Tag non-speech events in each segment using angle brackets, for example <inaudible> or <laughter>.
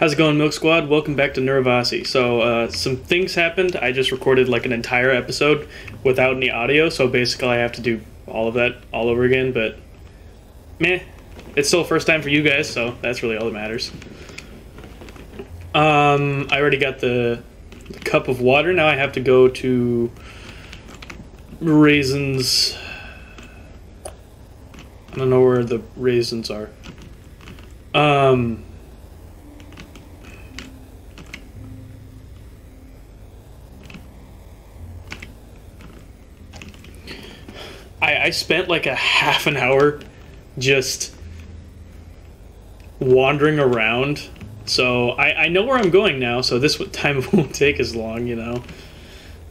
How's it going, Milk Squad? Welcome back to Niravasi. So, uh, some things happened. I just recorded like an entire episode without any audio, so basically I have to do all of that all over again, but meh. It's still first time for you guys, so that's really all that matters. Um, I already got the, the cup of water. Now I have to go to raisins. I don't know where the raisins are. Um, I, I spent like a half an hour just wandering around. So I, I know where I'm going now, so this <laughs> time <laughs> won't take as long, you know.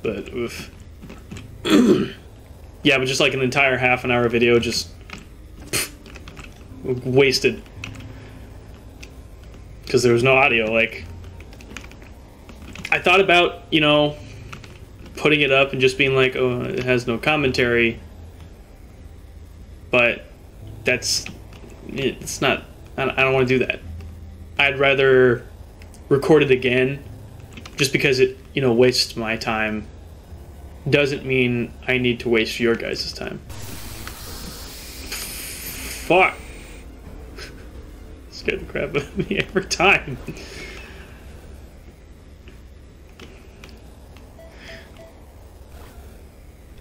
But oof. <clears throat> yeah, but just like an entire half an hour video just <laughs> wasted. Because there was no audio. Like, I thought about, you know, putting it up and just being like, oh, it has no commentary but that's it's not i don't want to do that. I'd rather record it again just because it you know wastes my time. Doesn't mean i need to waste your guys' time. Fuck. <laughs> Scared the crap out of me every time.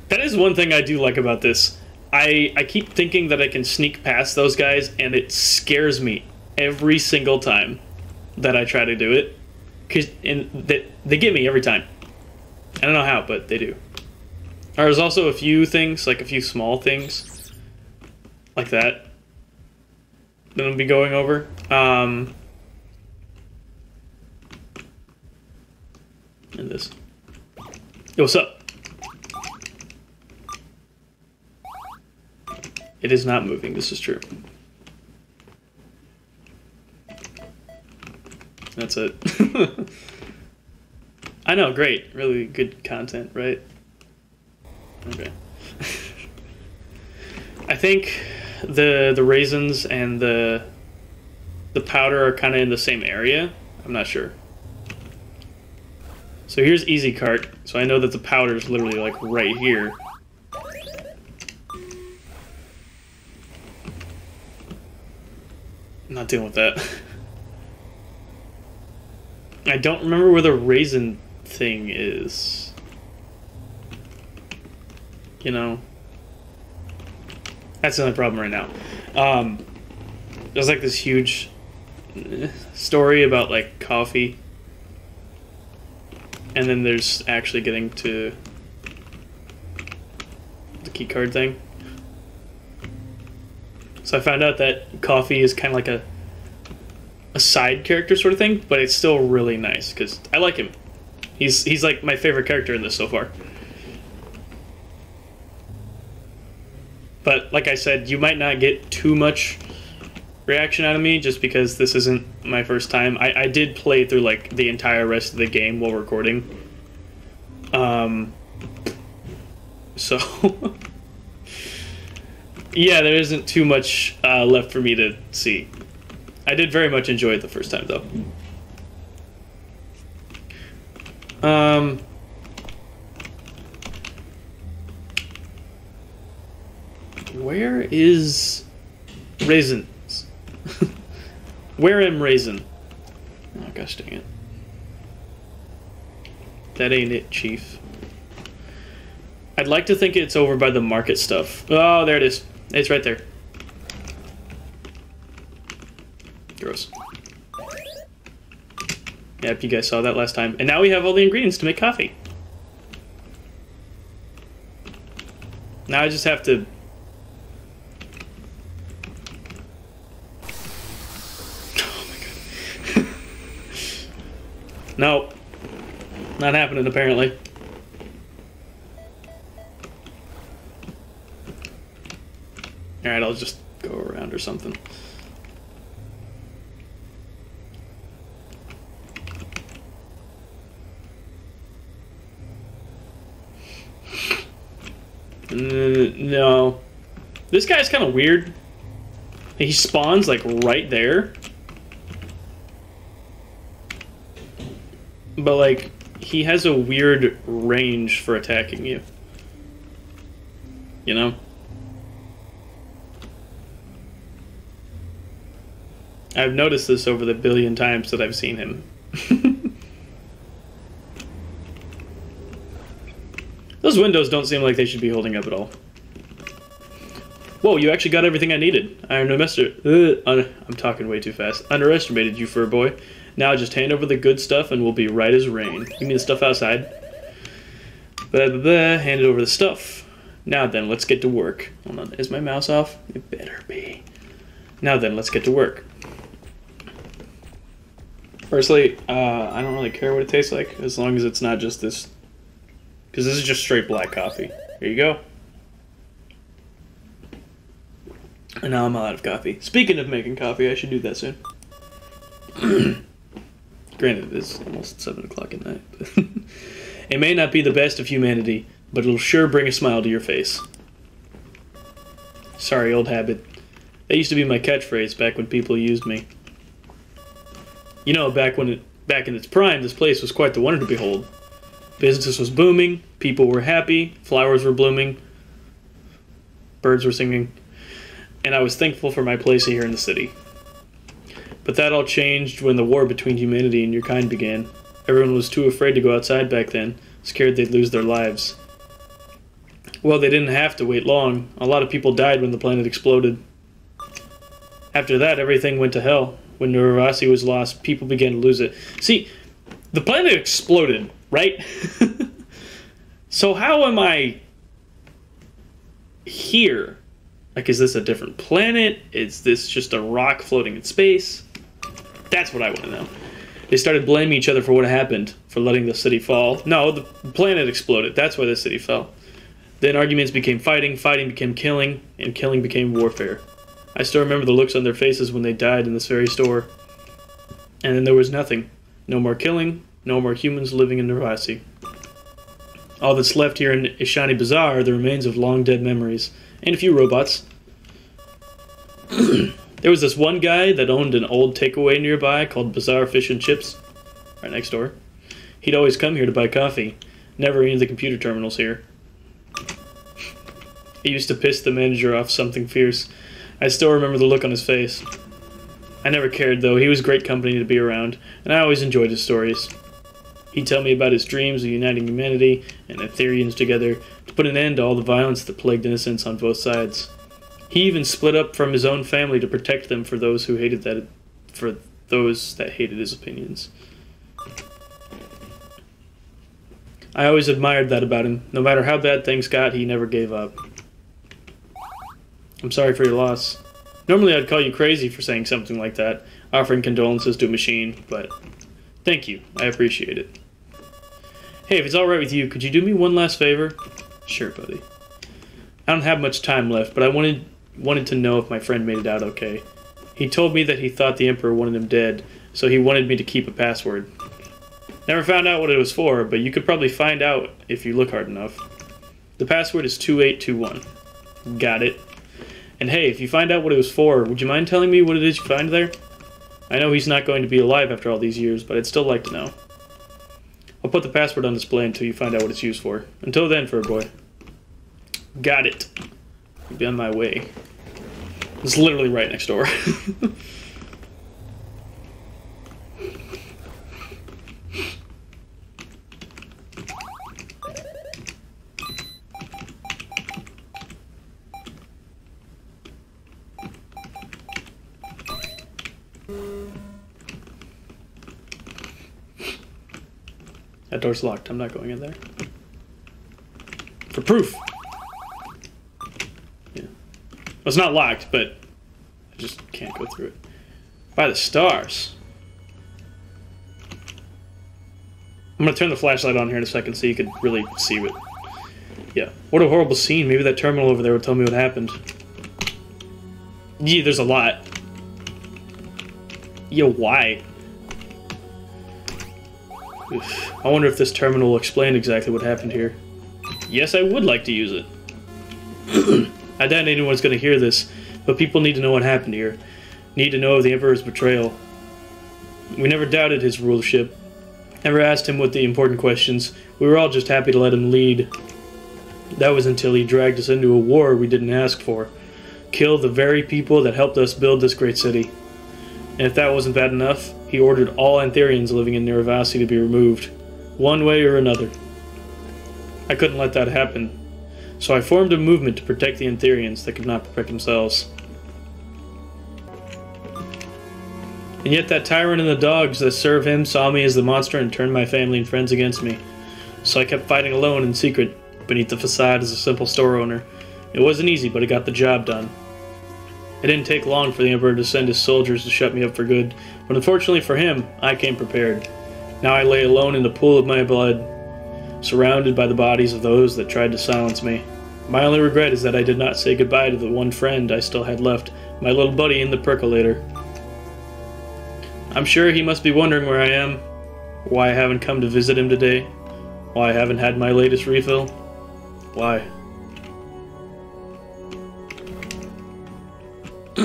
That is one thing i do like about this I I keep thinking that I can sneak past those guys, and it scares me every single time that I try to do it. Cause and they, they get me every time. I don't know how, but they do. There's also a few things, like a few small things, like that, that I'll be going over. Um, and this. Yo, what's up? It is not moving, this is true. That's it. <laughs> I know, great. Really good content, right? Okay. <laughs> I think the the raisins and the the powder are kind of in the same area. I'm not sure. So here's Easy Cart. So I know that the powder is literally like right here. Dealing with that. I don't remember where the raisin thing is. You know? That's the only problem right now. Um, there's like this huge eh, story about like coffee. And then there's actually getting to the key card thing. So I found out that Kofi is kind of like a a side character sort of thing, but it's still really nice because I like him. He's he's like my favorite character in this so far. But like I said, you might not get too much reaction out of me just because this isn't my first time. I, I did play through like the entire rest of the game while recording. Um so <laughs> yeah, there isn't too much uh, left for me to see. I did very much enjoy it the first time, though. Um, where is raisins? <laughs> where am raisin? Oh gosh dang it! That ain't it, Chief. I'd like to think it's over by the market stuff. Oh, there it is. It's right there. Gross. Yep, you guys saw that last time. And now we have all the ingredients to make coffee. Now I just have to... Oh my god. no. Not happening, apparently. Alright, I'll just go around or something. Mm, no. This guy's kind of weird. He spawns like right there. but like he has a weird range for attacking you. You know? I've noticed this over the billion times that I've seen him. <laughs> Those windows don't seem like they should be holding up at all. Whoa, you actually got everything I needed. I underestimated. Uh, I'm talking way too fast. Underestimated you, fur boy. Now just hand over the good stuff and we'll be right as rain. You mean the stuff outside. Blah, blah, blah. Hand it over the stuff. Now then, let's get to work. Hold on, is my mouse off? It better be. Now then, let's get to work. Firstly, uh, I don't really care what it tastes like as long as it's not just this. Because this is just straight black coffee. Here you go. And now I'm out of coffee. Speaking of making coffee, I should do that soon. <clears throat> Granted, it is almost 7 o'clock at night. <laughs> it may not be the best of humanity, but it'll sure bring a smile to your face. Sorry, old habit. That used to be my catchphrase back when people used me. You know, back when it back in its prime, this place was quite the wonder to behold. Business was booming, people were happy, flowers were blooming, birds were singing, and I was thankful for my place here in the city. But that all changed when the war between humanity and your kind began. Everyone was too afraid to go outside back then, scared they'd lose their lives. Well, they didn't have to wait long. A lot of people died when the planet exploded. After that, everything went to hell. When Niravasi was lost, people began to lose it. See, the planet exploded, right? <laughs> so how am I here? Like, is this a different planet? Is this just a rock floating in space? That's what I want to know. They started blaming each other for what happened, for letting the city fall. No, the planet exploded. That's why the city fell. Then arguments became fighting, fighting became killing, and killing became warfare. I still remember the looks on their faces when they died in this very store. And then there was nothing. No more killing, no more humans living in Niravasi. All that's left here in Ishani Bazaar are the remains of long dead memories, and a few robots. <clears throat> there was this one guy that owned an old takeaway nearby called Bazaar Fish and Chips, right next door. He'd always come here to buy coffee, never any of the computer terminals here. He used to piss the manager off something fierce. I still remember the look on his face. I never cared, though. He was great company to be around, and I always enjoyed his stories. He'd tell me about his dreams of uniting humanity and Ethereans together to put an end to all the violence that plagued innocents on both sides. He even split up from his own family to protect them for those who hated that for those that hated his opinions. I always admired that about him. No matter how bad things got, he never gave up. I'm sorry for your loss. Normally I'd call you crazy for saying something like that, offering condolences to a machine, but thank you. I appreciate it. Hey, if it's alright with you, could you do me one last favor? Sure, buddy. I don't have much time left, but I wanted wanted to know if my friend made it out okay. He told me that he thought the Emperor wanted him dead, so he wanted me to keep a password. Never found out what it was for, but you could probably find out if you look hard enough. The password is 2821. Got it. And hey, if you find out what it was for, would you mind telling me what it is you find there? I know he's not going to be alive after all these years, but I'd still like to know. I'll put the password on display until you find out what it's used for. Until then, fur boy. Got it. Be on my way. It's literally right next door. <laughs> door's locked. I'm not going in there. For proof. Yeah. Well, it's not locked, but I just can't go through it. By the stars. I'm gonna turn the flashlight on here in a second so you can really see what. Yeah. What a horrible scene. Maybe that terminal over there would tell me what happened. Yeah, there's a lot. Yeah, why? Oof. I wonder if this terminal will explain exactly what happened here. Yes, I would like to use it. <clears throat> I doubt anyone's going to hear this, but people need to know what happened here. Need to know of the Emperor's betrayal. We never doubted his rulership. Never asked him what the important questions. We were all just happy to let him lead. That was until he dragged us into a war we didn't ask for. Kill the very people that helped us build this great city. And if that wasn't bad enough, he ordered all Antherians living in Niravasi to be removed, one way or another. I couldn't let that happen, so I formed a movement to protect the Antherians that could not protect themselves. And yet that tyrant and the dogs that serve him saw me as the monster and turned my family and friends against me. So I kept fighting alone in secret, beneath the facade as a simple store owner. It wasn't easy, but it got the job done. It didn't take long for the Emperor to send his soldiers to shut me up for good, but unfortunately for him, I came prepared. Now I lay alone in the pool of my blood, surrounded by the bodies of those that tried to silence me. My only regret is that I did not say goodbye to the one friend I still had left, my little buddy in the percolator. I'm sure he must be wondering where I am, why I haven't come to visit him today, why I haven't had my latest refill. Why?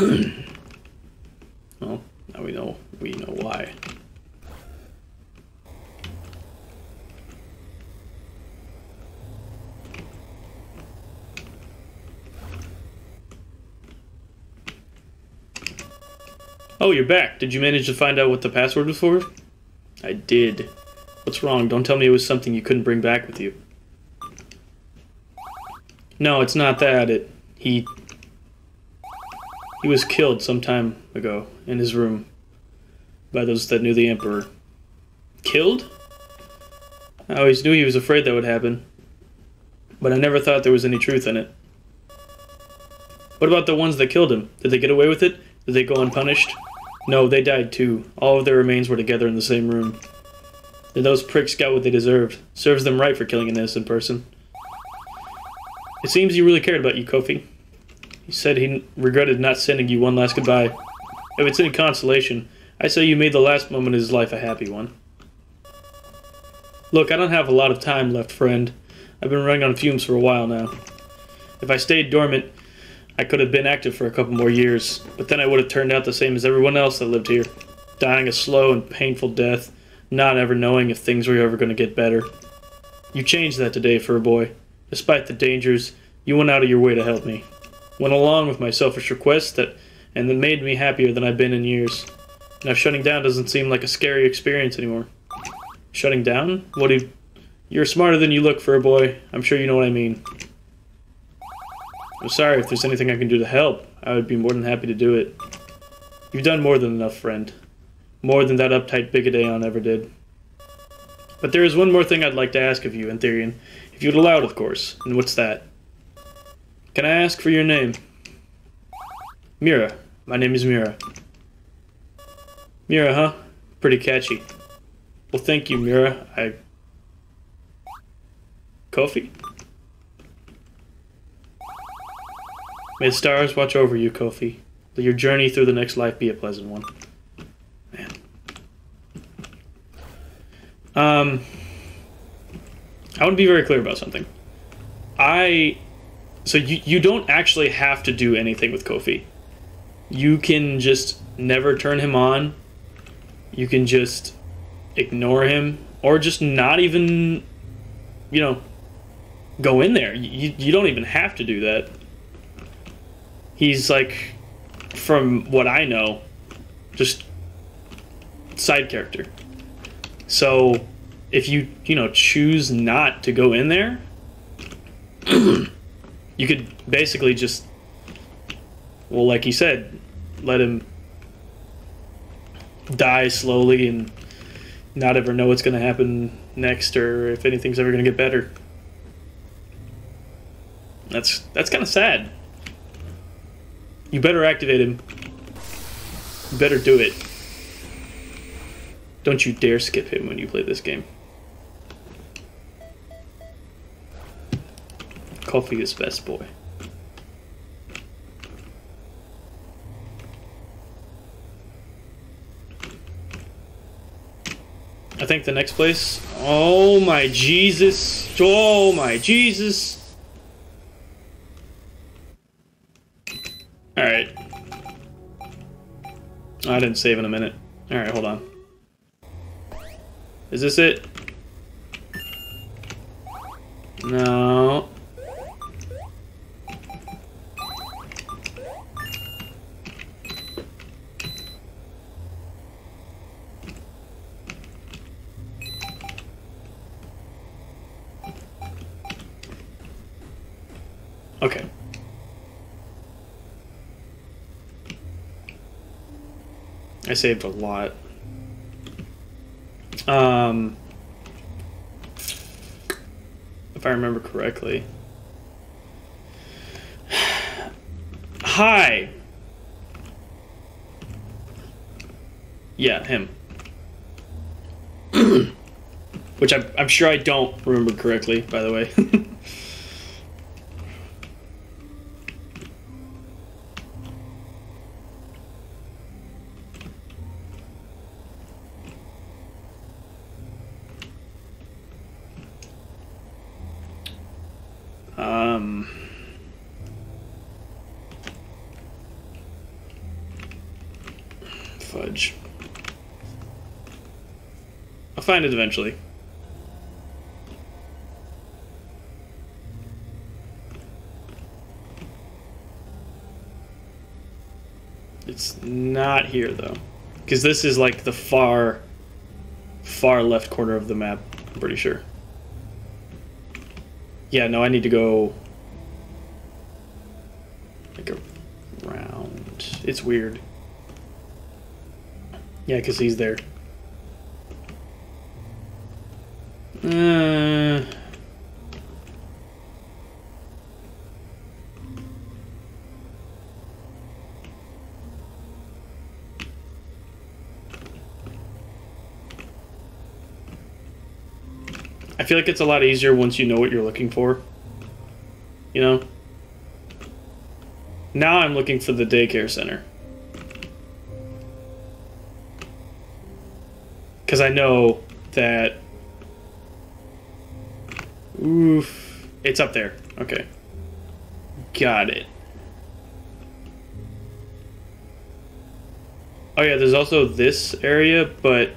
<clears throat> well, now we know we know why. Oh, you're back. Did you manage to find out what the password was for? I did. What's wrong? Don't tell me it was something you couldn't bring back with you. No, it's not that. It he he was killed some time ago in his room by those that knew the Emperor. Killed? I always knew he was afraid that would happen, but I never thought there was any truth in it. What about the ones that killed him? Did they get away with it? Did they go unpunished? No, they died too. All of their remains were together in the same room. And those pricks got what they deserved. Serves them right for killing an innocent person. It seems you really cared about you, Kofi. He said he regretted not sending you one last goodbye. If it's any consolation, I say you made the last moment of his life a happy one. Look, I don't have a lot of time left, friend. I've been running on fumes for a while now. If I stayed dormant, I could have been active for a couple more years, but then I would have turned out the same as everyone else that lived here, dying a slow and painful death, not ever knowing if things were ever going to get better. You changed that today fur boy. Despite the dangers, you went out of your way to help me. Went along with my selfish request that and that made me happier than I've been in years. Now shutting down doesn't seem like a scary experience anymore. Shutting down? What do you... You're smarter than you look for a boy. I'm sure you know what I mean. I'm sorry if there's anything I can do to help. I would be more than happy to do it. You've done more than enough, friend. More than that uptight Bigodeon ever did. But there is one more thing I'd like to ask of you, Antherian. If you'd allow it, of course. And what's that? Can I ask for your name? Mira. My name is Mira. Mira, huh? Pretty catchy. Well, thank you, Mira. I... Kofi? May the stars watch over you, Kofi. Let your journey through the next life be a pleasant one. Man. Um, I want to be very clear about something. I, so you you don't actually have to do anything with Kofi. You can just never turn him on. You can just ignore him, or just not even, you know, go in there. You you don't even have to do that he's like, from what I know, just side character. So if you you know choose not to go in there, <clears throat> you could basically just, well, like you said, let him die slowly and not ever know what's going to happen next or if anything's ever going to get better. That's that's kind of sad. You better activate him. You better do it. Don't you dare skip him when you play this game. Kofi is best boy. I think the next place. Oh my Jesus. Oh my Jesus. Alright. I didn't save in a minute. Alright, hold on. Is this it? No. Okay. I saved a lot. Um, if I remember correctly. <sighs> Hi. Yeah, him. <coughs> Which I'm, I'm sure I don't remember correctly, by the way. <laughs> find it eventually. It's not here though. Because this is like the far, far left corner of the map, I'm pretty sure. Yeah, no, I need to go like around. It's weird. Yeah, because he's there. Uh, I feel like it's a lot easier once you know what you're looking for. You know? Now I'm looking for the daycare center. Because I know that. Oof. It's up there. Okay. Got it. Oh, yeah, there's also this area, but.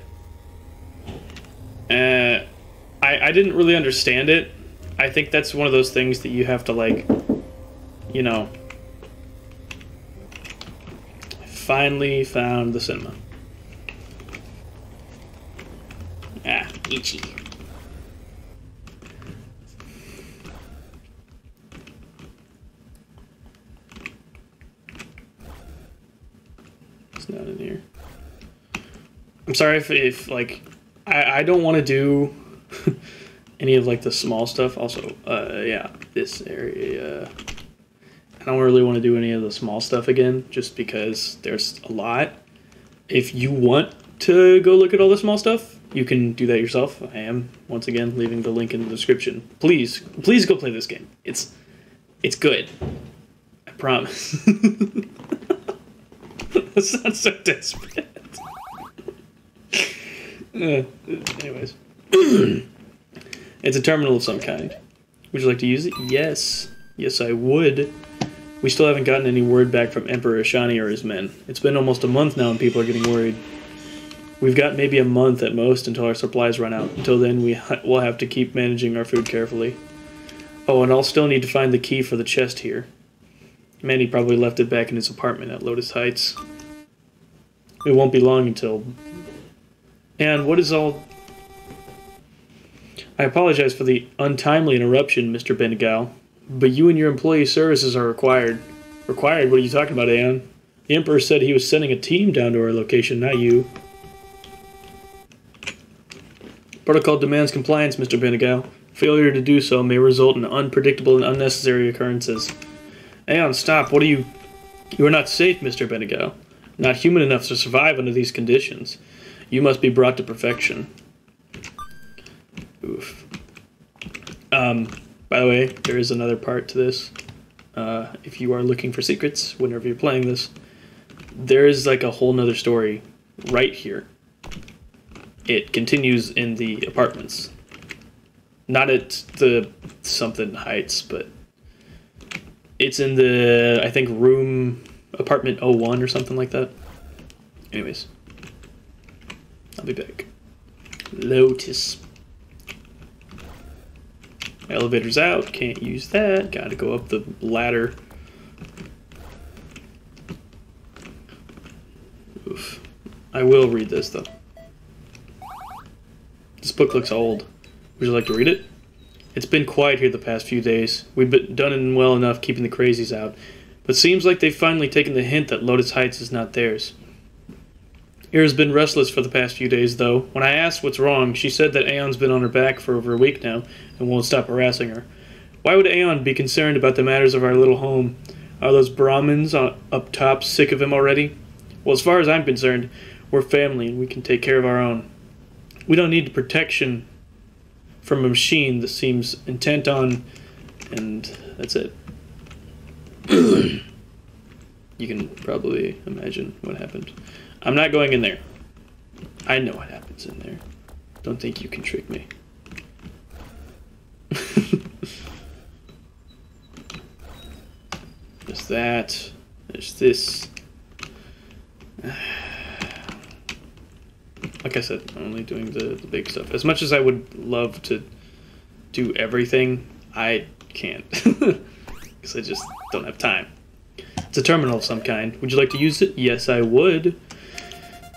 Uh, I, I didn't really understand it. I think that's one of those things that you have to, like, you know. Finally found the cinema. Ah, itchy. It's not in here. I'm sorry if, if like, I, I don't want to do <laughs> any of like the small stuff. Also, uh, yeah, this area. I don't really want to do any of the small stuff again, just because there's a lot. If you want to go look at all the small stuff, you can do that yourself. I am once again leaving the link in the description. Please, please go play this game. It's, it's good. I promise. <laughs> that sounds so desperate. Uh, anyways. <clears throat> it's a terminal of some kind. Would you like to use it? Yes. Yes, I would. We still haven't gotten any word back from Emperor Ashani or his men. It's been almost a month now and people are getting worried. We've got maybe a month at most until our supplies run out. Until then, we ha we'll have to keep managing our food carefully. Oh, and I'll still need to find the key for the chest here. Manny probably left it back in his apartment at Lotus Heights. It won't be long until... And what is all I apologize for the untimely interruption, Mr. Benegal, but you and your employee services are required. Required? What are you talking about, Aeon? The Emperor said he was sending a team down to our location, not you. Protocol demands compliance, Mr. Benegal. Failure to do so may result in unpredictable and unnecessary occurrences. Aeon, stop. What are you... You are not safe, Mr. Benegal. Not human enough to survive under these conditions. You must be brought to perfection. Oof. Um, by the way, there is another part to this. Uh, if you are looking for secrets whenever you're playing this, there is like a whole nother story right here. It continues in the apartments. Not at the something heights, but it's in the, I think, room apartment 01 or something like that. Anyways, be back. Lotus. Elevator's out. Can't use that. Gotta go up the ladder. Oof. I will read this, though. This book looks old. Would you like to read it? It's been quiet here the past few days. We've been done well enough keeping the crazies out, but seems like they've finally taken the hint that Lotus Heights is not theirs. Ira's been restless for the past few days, though. When I asked what's wrong, she said that Aeon's been on her back for over a week now and won't stop harassing her. Why would Aeon be concerned about the matters of our little home? Are those Brahmins up top sick of him already? Well, as far as I'm concerned, we're family and we can take care of our own. We don't need protection from a machine that seems intent on, and that's it. <coughs> you can probably imagine what happened. I'm not going in there. I know what happens in there. Don't think you can trick me. <laughs> There's that. There's this. <sighs> Like I said, I'm only doing the, the big stuff. As much as I would love to do everything, I can't. <laughs> Because I just don't have time. It's a terminal of some kind. Would you like to use it? Yes, I would.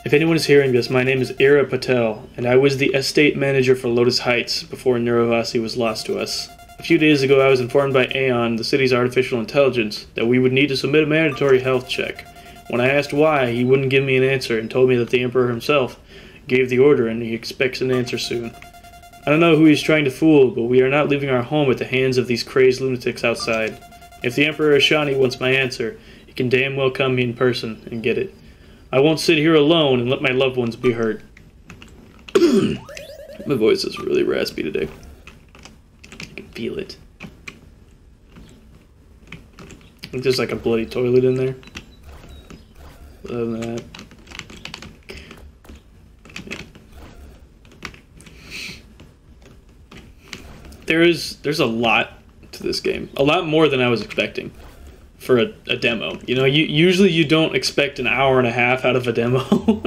If anyone is hearing this, my name is Ira Patel, and I was the estate manager for Lotus Heights before Niravasi was lost to us. A few days ago, I was informed by Aeon, the city's artificial intelligence, that we would need to submit a mandatory health check. When I asked why, he wouldn't give me an answer and told me that the Emperor himself gave the order and he expects an answer soon. I don't know who he's trying to fool, but we are not leaving our home at the hands of these crazed lunatics outside. If the Emperor Ashani wants my answer, he can damn well come in person and get it. I won't sit here alone and let my loved ones be hurt. <clears throat> my voice is really raspy today. I can feel it. I think there's like a bloody toilet in there. Other than that. There is there's a lot to this game. A lot more than I was expecting for a, a demo. You know, you usually you don't expect an hour and a half out of a demo.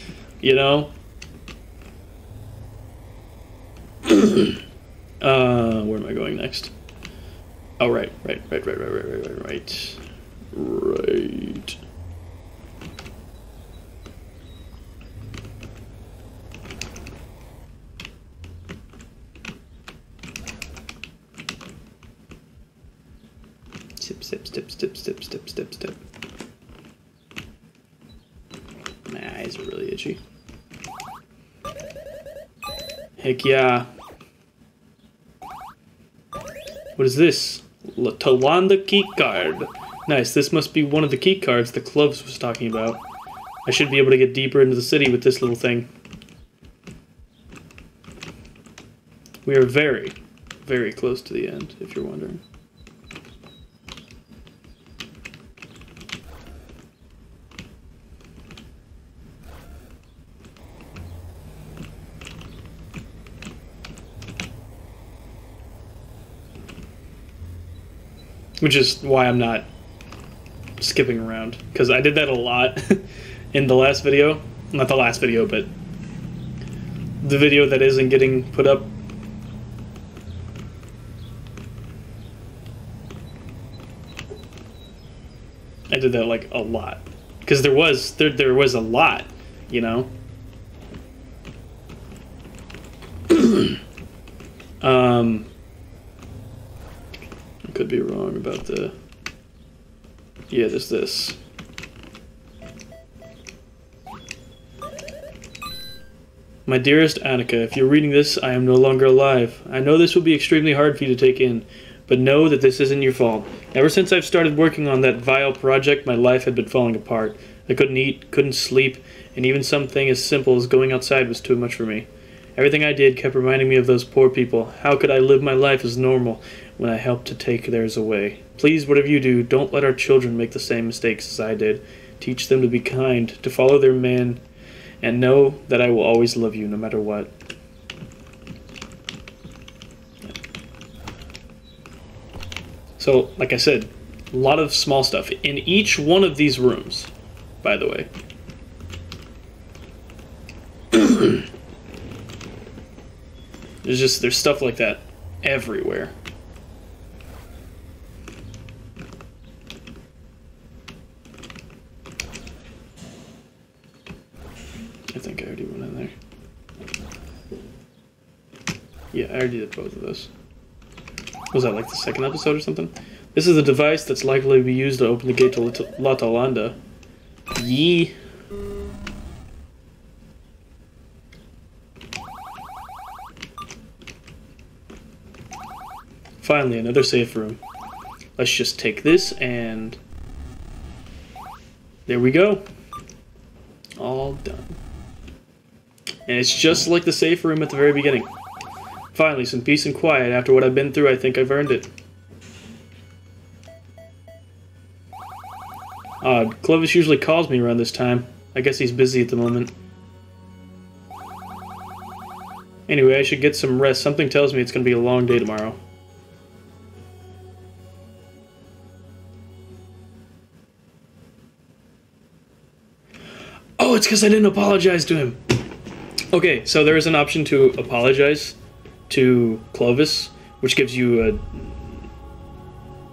<laughs> you know. <coughs> uh, where am I going next? Oh, right, right, right, right, right, right, right, right, right. Step, step, step, step, step, step, step. My eyes are really itchy. Heck yeah. What is this? La Tawanda key card. Nice, this must be one of the key cards the clubs was talking about. I should be able to get deeper into the city with this little thing. We are very, very close to the end, if you're wondering. Which is why I'm not skipping around because I did that a lot <laughs> in the last video. Not the last video, but the video that isn't getting put up. I did that like a lot because there was there there was a lot, you know. <clears throat> um could be wrong about the... Yeah, there's this. My dearest Annika, if you're reading this, I am no longer alive. I know this will be extremely hard for you to take in, but know that this isn't your fault. Ever since I've started working on that vile project, my life had been falling apart. I couldn't eat, couldn't sleep, and even something as simple as going outside was too much for me. Everything I did kept reminding me of those poor people. How could I live my life as normal when I helped to take theirs away. Please, whatever you do, don't let our children make the same mistakes as I did. Teach them to be kind, to follow their man, and know that I will always love you no matter what. So, like I said, a lot of small stuff. In each one of these rooms, by the way, <coughs> There's just there's stuff like that everywhere. I think I already went in there. Yeah, I already did both of those. Was that like the second episode or something? This is a device that's likely to be used to open the gate to Lat- Latalanda. Yee. Finally, another safe room. Let's just take this and... There we go. All done. And it's just like the safe room at the very beginning. Finally, some peace and quiet. After what I've been through, I think I've earned it. Odd. Clovis usually calls me around this time. I guess he's busy at the moment. Anyway, I should get some rest. Something tells me it's going to be a long day tomorrow. Oh, it's because I didn't apologize to him. Okay, so there is an option to apologize to Clovis, which gives you a.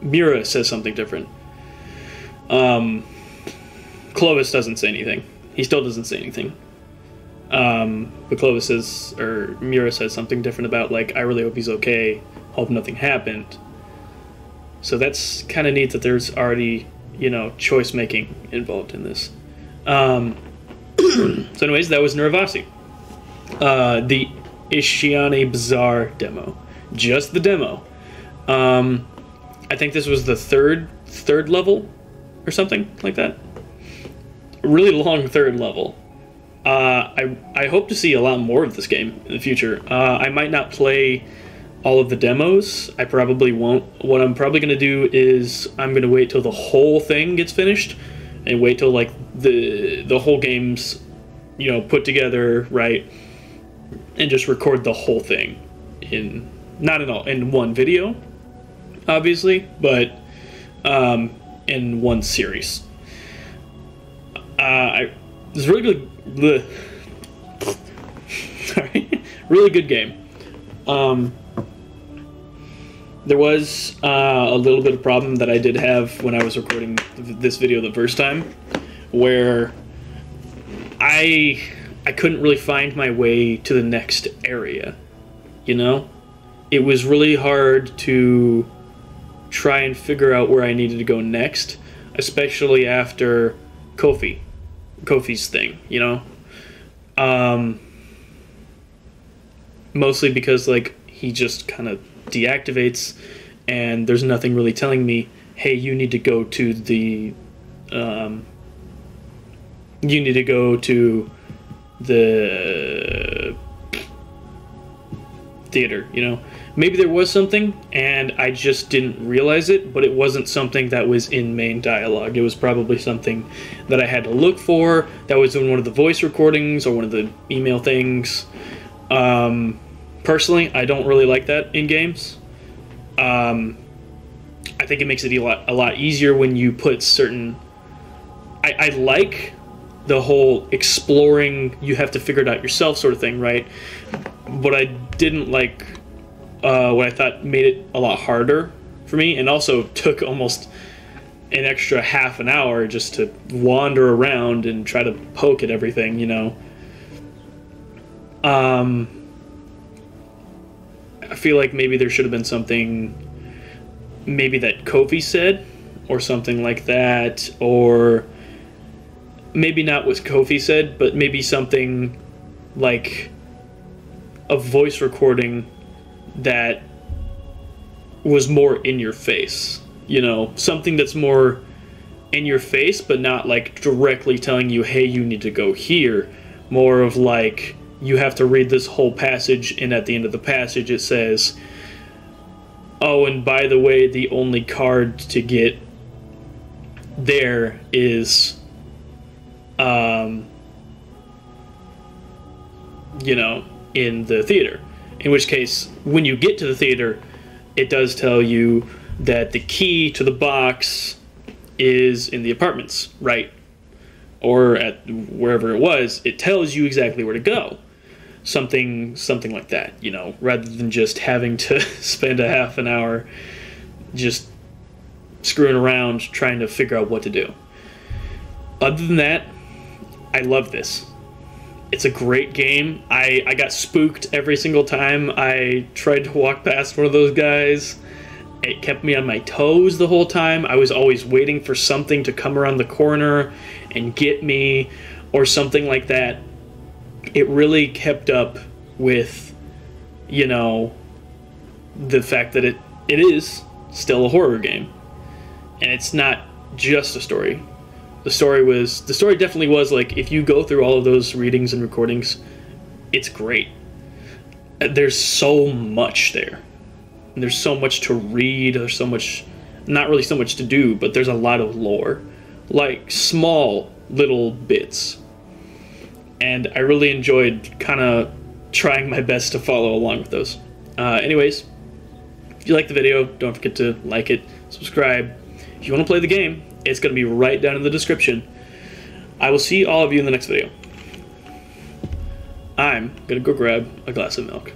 Mira says something different. Um, Clovis doesn't say anything. He still doesn't say anything. Um, but Clovis says, or Mira says something different about, like, I really hope he's okay. Hope nothing happened. So that's kind of neat that there's already, you know, choice making involved in this. Um, <clears throat> so, anyways, that was Niravasi. Uh, the Ishani Bazaar demo. Just the demo. Um, I think this was the third third level or something like that. Really long third level. Uh, I I hope to see a lot more of this game in the future. Uh, I might not play all of the demos. I probably won't. What I'm probably gonna do is I'm gonna wait till the whole thing gets finished, and wait till like the the whole game's you know put together right, and just record the whole thing in not in all in one video, obviously, but um, in one series. Uh, I it's really good. bleh. <laughs> Sorry, <laughs> really good game. Um, there was uh, a little bit of problem that I did have when I was recording th- this video the first time, where I I couldn't really find my way to the next area. You know, it was really hard to try and figure out where I needed to go next, especially after Kofi, Kofi's thing. You know, um, mostly because like he just kind of deactivates, and there's nothing really telling me, hey, you need to go to the, um, you need to go to the theater, you know. Maybe there was something and I just didn't realize it, but it wasn't something that was in main dialogue. It was probably something that I had to look for, that was in one of the voice recordings or one of the email things. Um, personally, I don't really like that in games. Um, I think it makes it a lot, a lot easier when you put certain. I, I like the whole exploring, you have to figure it out yourself sort of thing, right? What I didn't like, uh, what I thought made it a lot harder for me, and also took almost an extra half an hour just to wander around and try to poke at everything, you know. Um, I feel like maybe there should have been something, maybe that Kofi said, or something like that, or maybe not what Kofi said, but maybe something like a voice recording that was more in your face. You know, something that's more in your face, but not like directly telling you, hey, you need to go here. More of like, you have to read this whole passage, and at the end of the passage, it says, oh, and by the way, the only card to get there is um, you know, in the theater. In which case, when you get to the theater, it does tell you that the key to the box is in the apartments, right? Or at wherever it was, it tells you exactly where to go. something something like that you know rather than just having to <laughs> spend a half an hour just screwing around trying to figure out what to do other than that i love this. It's a great game. I i got spooked every single time i tried to walk past one of those guys. It kept me on my toes the whole time. I was always waiting for something to come around the corner and get me or something like that. It really kept up with, you know, the fact that it, it is still a horror game. And it's not just a story. The story was, the story definitely was like, if you go through all of those readings and recordings, it's great. There's so much there. There's so much to read, there's so much, not really so much to do, but there's a lot of lore. Like small little bits and I really enjoyed kind of trying my best to follow along with those. Uh, anyways, if you like the video, don't forget to like it, subscribe. If you want to play the game, it's going to be right down in the description. I will see all of you in the next video. I'm going to go grab a glass of milk.